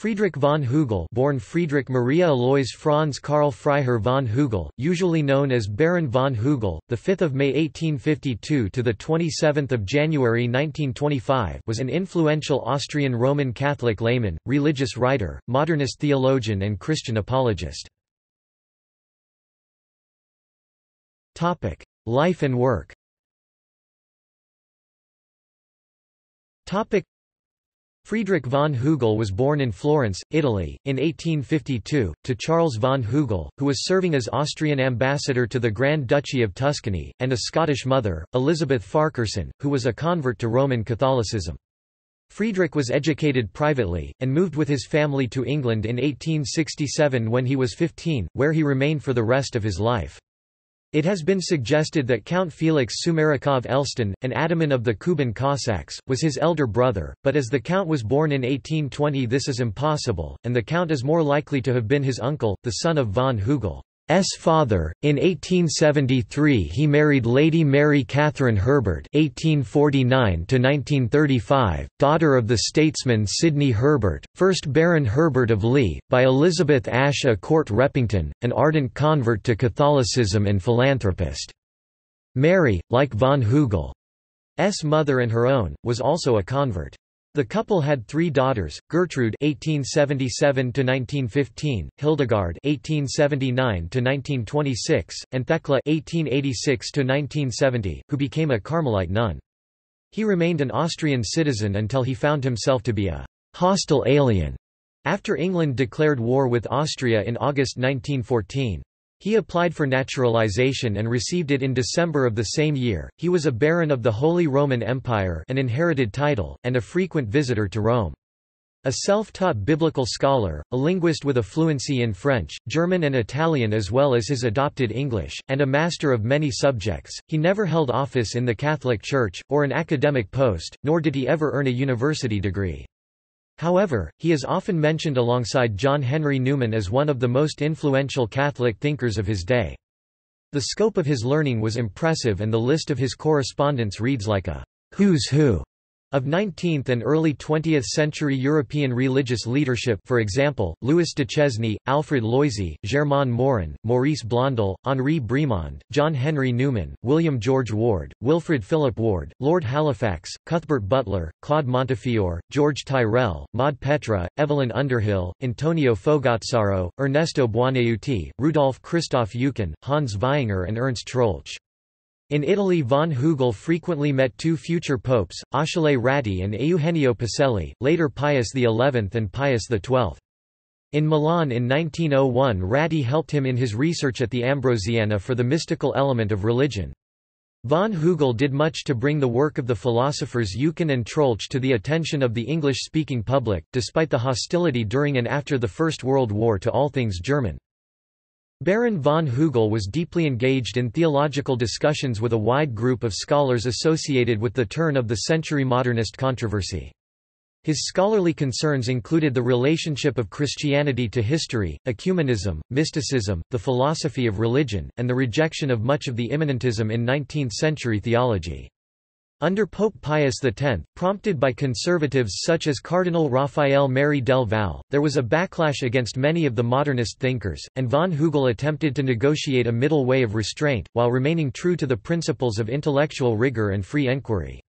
Friedrich von Hugel born Friedrich Maria Aloys Franz Karl Freiherr von Hugel, usually known as Baron von Hugel, 5 May 1852 to 27 January 1925 was an influential Austrian Roman Catholic layman, religious writer, modernist theologian and Christian apologist. Life and work Friedrich von Hugel was born in Florence, Italy, in 1852, to Charles von Hugel, who was serving as Austrian ambassador to the Grand Duchy of Tuscany, and a Scottish mother, Elizabeth Farquharson, who was a convert to Roman Catholicism. Friedrich was educated privately, and moved with his family to England in 1867 when he was 15, where he remained for the rest of his life. It has been suggested that Count Felix Sumarokov Elston, an ataman of the Kuban Cossacks, was his elder brother, but as the count was born in 1820 this is impossible, and the count is more likely to have been his uncle, the son of von Hugel. S father. In 1873 he married Lady Mary Catherine Herbert (1849–1935), daughter of the statesman Sidney Herbert, first Baron Herbert of Lea, by Elizabeth Ashe a Court Repington, an ardent convert to Catholicism and philanthropist. Mary, like von Hugel's mother and her own, was also a convert. The couple had three daughters: Gertrude (1877–1915), Hildegard (1879–1926), and Thekla (1886–1970), who became a Carmelite nun. He remained an Austrian citizen until he found himself to be a hostile alien after England declared war with Austria in August 1914. He applied for naturalization and received it in December of the same year. He was a baron of the Holy Roman Empire, an inherited title, and a frequent visitor to Rome. A self-taught biblical scholar, a linguist with a fluency in French, German and Italian as well as his adopted English, and a master of many subjects, he never held office in the Catholic Church, or an academic post, nor did he ever earn a university degree. However, he is often mentioned alongside John Henry Newman as one of the most influential Catholic thinkers of his day. The scope of his learning was impressive and the list of his correspondence reads like a who's who of 19th and early 20th century European religious leadership for example, Louis Duchesne, Alfred Loisy, Germain Morin, Maurice Blondel, Henri Bremond, John Henry Newman, William George Ward, Wilfrid Philip Ward, Lord Halifax, Cuthbert Butler, Claude Montefiore, George Tyrrell, Maud Petre, Evelyn Underhill, Antonio Fogazzaro, Ernesto Buonaiuti, Rudolf Christoph Eucken, Hans Vaihinger and Ernst Troeltsch. In Italy von Hugel frequently met two future popes, Achille Ratti and Eugenio Pacelli, later Pius XI and Pius XII. In Milan in 1901 Ratti helped him in his research at the Ambrosiana for the mystical element of religion. Von Hugel did much to bring the work of the philosophers Eucken and Troeltsch to the attention of the English-speaking public, despite the hostility during and after the First World War to all things German. Baron von Hugel was deeply engaged in theological discussions with a wide group of scholars associated with the turn-of-the-century modernist controversy. His scholarly concerns included the relationship of Christianity to history, ecumenism, mysticism, the philosophy of religion, and the rejection of much of the immanentism in 19th-century theology. Under Pope Pius X, prompted by conservatives such as Cardinal Raphael Merry del Val, there was a backlash against many of the modernist thinkers, and von Hugel attempted to negotiate a middle way of restraint, while remaining true to the principles of intellectual rigor and free enquiry.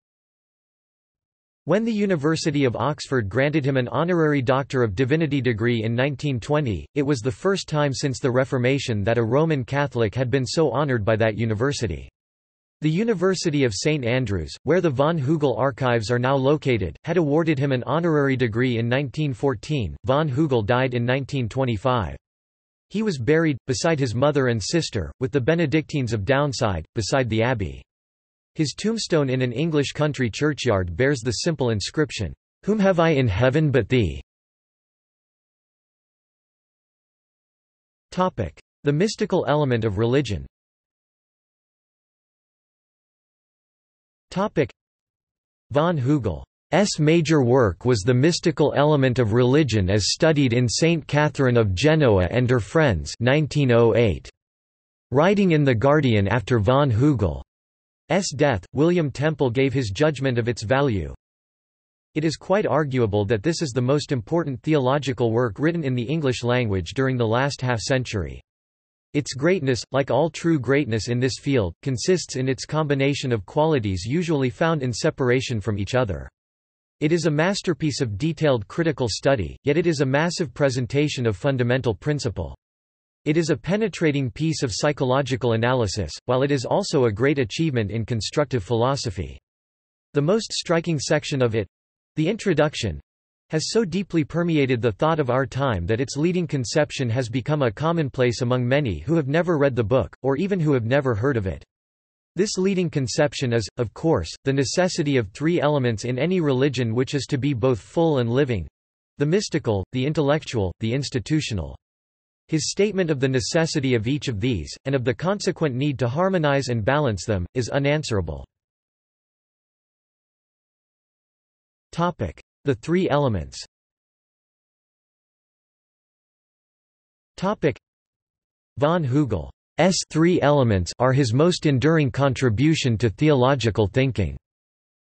When the University of Oxford granted him an honorary Doctor of Divinity degree in 1920, it was the first time since the Reformation that a Roman Catholic had been so honored by that university. The University of St Andrews, where the von Hugel archives are now located, had awarded him an honorary degree in 1914. Von Hugel died in 1925. He was buried, beside his mother and sister, with the Benedictines of Downside, beside the abbey. His tombstone in an English country churchyard bears the simple inscription, Whom have I in heaven but thee? The mystical element of religion Von Hugel's major work was the mystical element of religion as studied in Saint Catherine of Genoa and Her Friends 1908. Writing in The Guardian after von Hugel's death, William Temple gave his judgment of its value. It is quite arguable that this is the most important theological work written in the English language during the last half-century. Its greatness, like all true greatness in this field, consists in its combination of qualities usually found in separation from each other. It is a masterpiece of detailed critical study, yet it is a massive presentation of fundamental principle. It is a penetrating piece of psychological analysis, while it is also a great achievement in constructive philosophy. The most striking section of it—the introduction, has so deeply permeated the thought of our time that its leading conception has become a commonplace among many who have never read the book, or even who have never heard of it. This leading conception is, of course, the necessity of three elements in any religion which is to be both full and living—the mystical, the intellectual, the institutional. His statement of the necessity of each of these, and of the consequent need to harmonize and balance them, is unanswerable. The three elements Von Hugel's three elements are his most enduring contribution to theological thinking.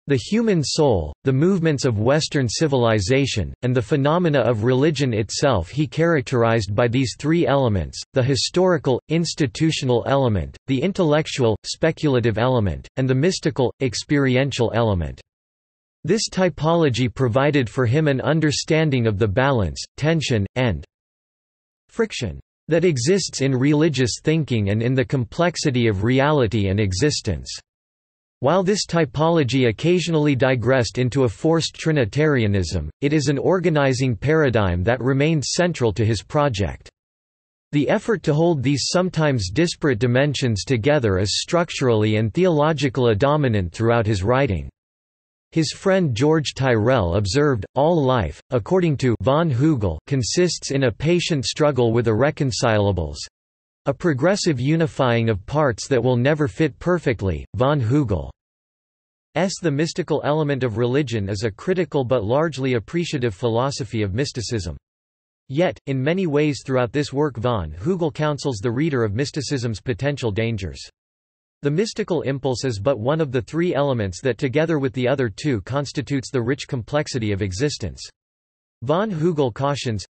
The human soul, the movements of Western civilization, and the phenomena of religion itself he characterized by these three elements, the historical, institutional element, the intellectual, speculative element, and the mystical, experiential element. This typology provided for him an understanding of the balance, tension, and friction that exists in religious thinking and in the complexity of reality and existence. While this typology occasionally digressed into a forced Trinitarianism, it is an organizing paradigm that remains central to his project. The effort to hold these sometimes disparate dimensions together is structurally and theological a dominant throughout his writing. His friend George Tyrrell observed, all life, according to von Hugel, consists in a patient struggle with irreconcilables—a progressive unifying of parts that will never fit perfectly. Von Hugel S. The mystical element of religion is a critical but largely appreciative philosophy of mysticism. Yet, in many ways throughout this work von Hugel counsels the reader of mysticism's potential dangers. The mystical impulse is but one of the three elements that together with the other two constitutes the rich complexity of existence. Von Hugel cautions,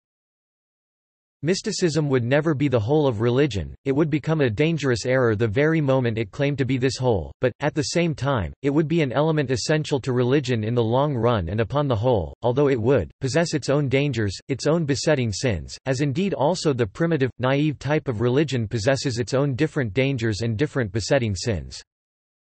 Mysticism would never be the whole of religion, it would become a dangerous error the very moment it claimed to be this whole, but, at the same time, it would be an element essential to religion in the long run and upon the whole, although it would, possess its own dangers, its own besetting sins, as indeed also the primitive, naive type of religion possesses its own different dangers and different besetting sins.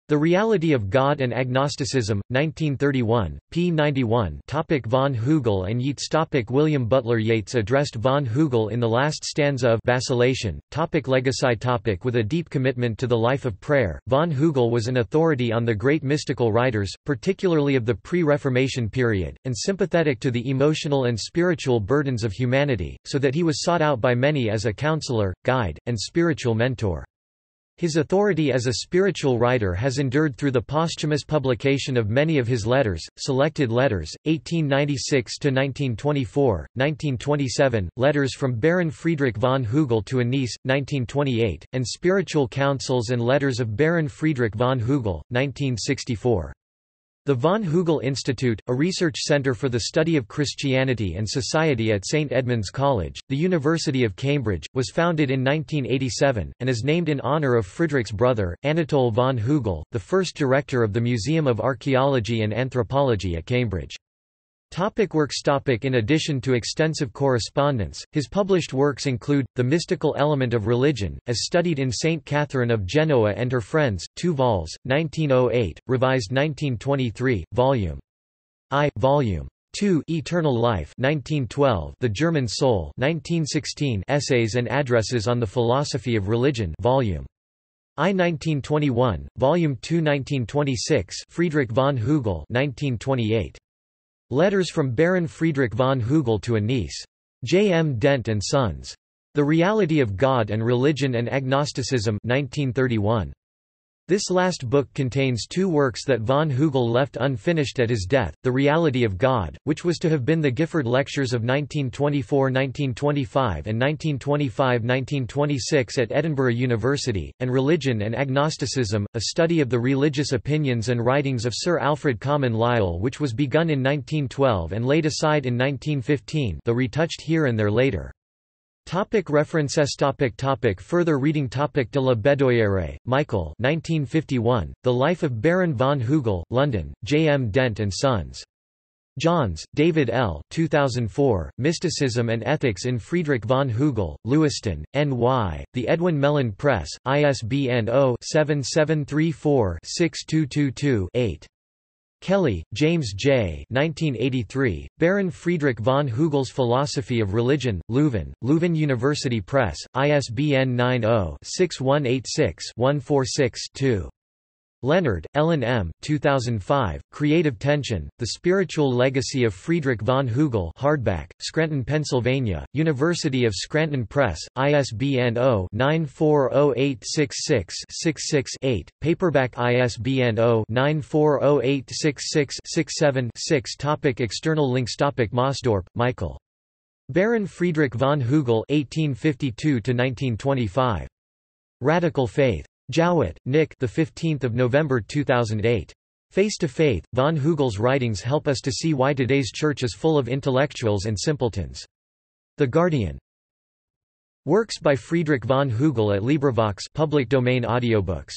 The Reality of God and Agnosticism, 1931, p. 91 topic Von Hugel and Yeats topic William Butler Yeats addressed Von Hugel in the last stanza of Vacillation, topic Legacy topic With a deep commitment to the life of prayer, Von Hugel was an authority on the great mystical writers, particularly of the pre-Reformation period, and sympathetic to the emotional and spiritual burdens of humanity, so that he was sought out by many as a counselor, guide, and spiritual mentor. His authority as a spiritual writer has endured through the posthumous publication of many of his letters, Selected Letters, 1896–1924, 1927, Letters from Baron Friedrich von Hugel to a niece, 1928, and Spiritual Counsels and Letters of Baron Friedrich von Hugel, 1964. The von Hugel Institute, a research center for the study of Christianity and society at St Edmund's College, the University of Cambridge, was founded in 1987, and is named in honor of Friedrich's brother, Anatole von Hugel, the first director of the Museum of Archaeology and Anthropology at Cambridge. Topic works topic In addition to extensive correspondence, his published works include, The Mystical Element of Religion, as studied in St. Catherine of Genoa and Her Friends, 2 vols, 1908, revised 1923, Volume I, Volume 2 Eternal Life 1912 The German Soul 1916 Essays and Addresses on the Philosophy of Religion Volume I 1921 Volume 2 1926 Friedrich von Hugel 1928 Letters from Baron Friedrich von Hugel to a niece. J. M. Dent and Sons. The Reality of God and Religion and Agnosticism 1931. This last book contains two works that von Hugel left unfinished at his death, The Reality of God, which was to have been the Gifford Lectures of 1924–1925 and 1925–1926 at Edinburgh University, and Religion and Agnosticism, a study of the religious opinions and writings of Sir Alfred Comyn Lyall which was begun in 1912 and laid aside in 1915 though retouched here and there later. Topic references topic topic Further reading topic De la Bédoyère, Michael 1951, The Life of Baron von Hugel, London, J. M. Dent and Sons. Johns, David L. 2004, Mysticism and Ethics in Friedrich von Hugel, Lewiston, N.Y., The Edwin Mellen Press, ISBN 0-7734-6222-8. Kelly, James J. 1983, Baron Friedrich von Hugel's Philosophy of Religion, Leuven, Leuven University Press, ISBN 90-6186-146-2. Leonard, Ellen M. 2005, Creative Tension, The Spiritual Legacy of Friedrich von Hugel hardback, Scranton, Pennsylvania, University of Scranton Press, ISBN 0-940866-66-8, paperback ISBN 0-940866-67-6 Topic External links Topic Mosdorp, Michael. Baron Friedrich von Hugel 1852 Radical Faith. Jowett, Nick. The 15th of November 2008. Face to Faith. Von Hugel's writings help us to see why today's church is full of intellectuals and simpletons. The Guardian. Works by Friedrich von Hugel at LibriVox public domain audiobooks.